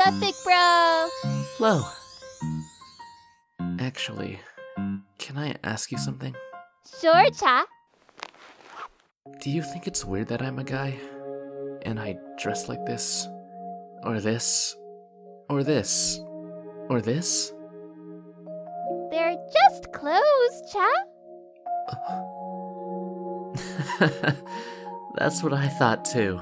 up, big bro? Hello. Actually, can I ask you something? Sure, cha. Do you think it's weird that I'm a guy? And I dress like this? Or this? Or this? Or this? They're just clothes, cha. That's what I thought too.